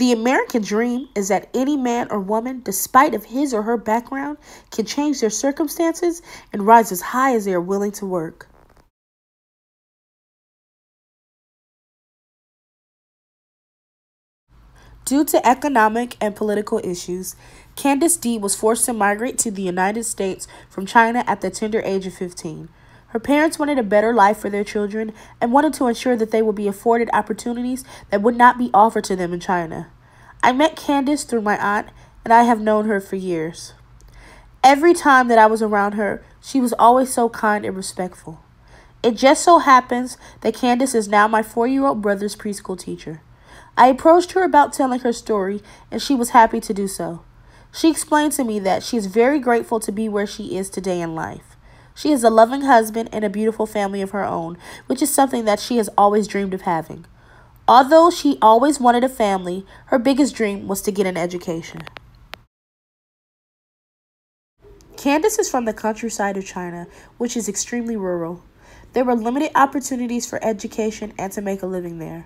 The American dream is that any man or woman, despite of his or her background, can change their circumstances and rise as high as they are willing to work. Due to economic and political issues, Candice Dea was forced to migrate to the United States from China at the tender age of 15. Her parents wanted a better life for their children and wanted to ensure that they would be afforded opportunities that would not be offered to them in China. I met Candice through my aunt, and I have known her for years. Every time that I was around her, she was always so kind and respectful. It just so happens that Candice is now my four year old brother's preschool teacher. I approached her about telling her story, and she was happy to do so. She explained to me that she is very grateful to be where she is today in life. She has a loving husband and a beautiful family of her own, which is something that she has always dreamed of having. Although she always wanted a family, her biggest dream was to get an education. Candice is from the countryside of China, which is extremely rural. There were limited opportunities for education and to make a living there.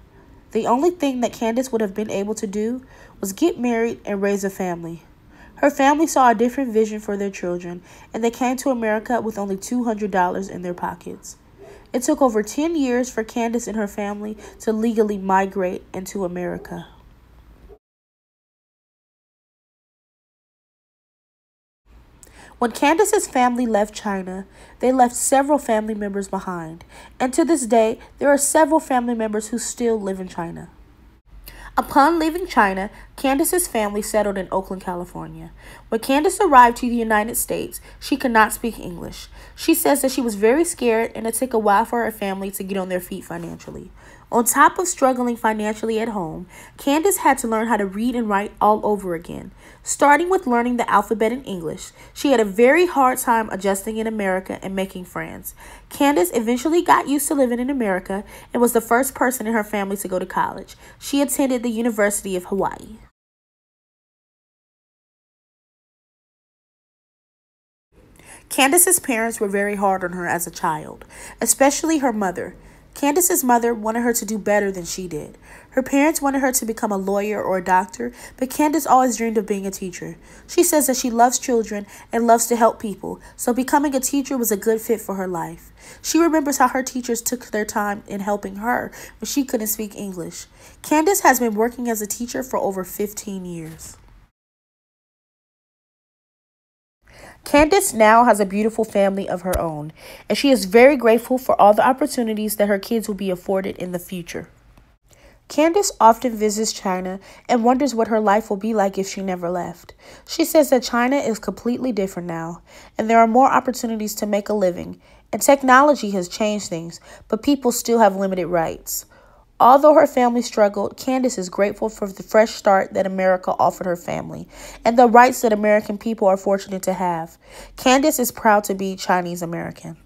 The only thing that Candice would have been able to do was get married and raise a family. Her family saw a different vision for their children, and they came to America with only $200 in their pockets. It took over 10 years for Candice and her family to legally migrate into America. When Candice's family left China, they left several family members behind, and to this day, there are several family members who still live in China. Upon leaving China, Candice's family settled in Oakland, California. When Candice arrived to the United States, she could not speak English. She says that she was very scared and it took a while for her family to get on their feet financially. On top of struggling financially at home, Candice had to learn how to read and write all over again. Starting with learning the alphabet in English, she had a very hard time adjusting in America and making friends. Candice eventually got used to living in America and was the first person in her family to go to college. She attended the University of Hawaii. Candice's parents were very hard on her as a child, especially her mother. Candice's mother wanted her to do better than she did. Her parents wanted her to become a lawyer or a doctor, but Candice always dreamed of being a teacher. She says that she loves children and loves to help people, so becoming a teacher was a good fit for her life. She remembers how her teachers took their time in helping her when she couldn't speak English. Candice has been working as a teacher for over 15 years. Candice now has a beautiful family of her own, and she is very grateful for all the opportunities that her kids will be afforded in the future. Candice often visits China and wonders what her life will be like if she never left. She says that China is completely different now, and there are more opportunities to make a living, and technology has changed things, but people still have limited rights. Although her family struggled, Candice is grateful for the fresh start that America offered her family and the rights that American people are fortunate to have. Candice is proud to be Chinese American.